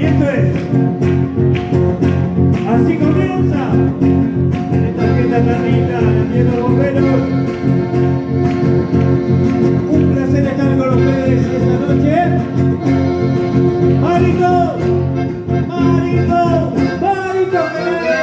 Y esto es. Así comienza. En esta fiesta tan linda, los bomberos. Un placer estar con ustedes esta noche. ¡Marito! ¡Marito! ¡Marito! ¡Marito!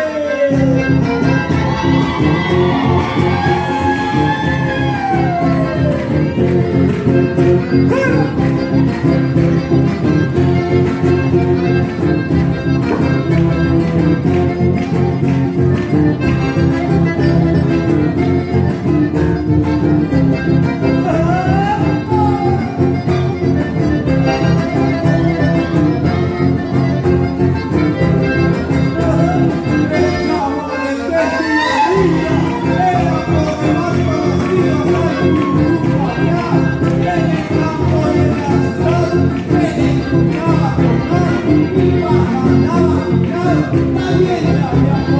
Nadie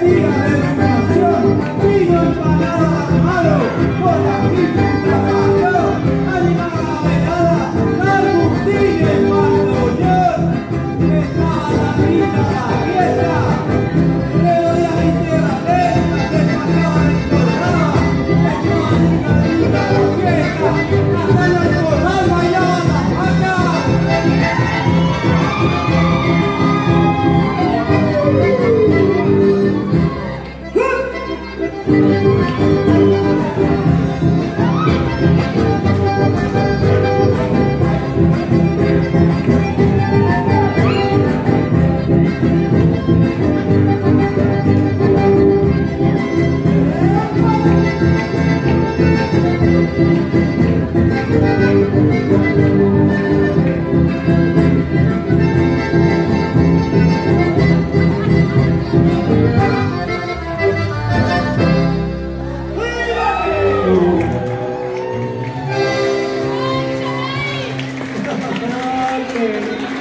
bendiga. Happy birthday.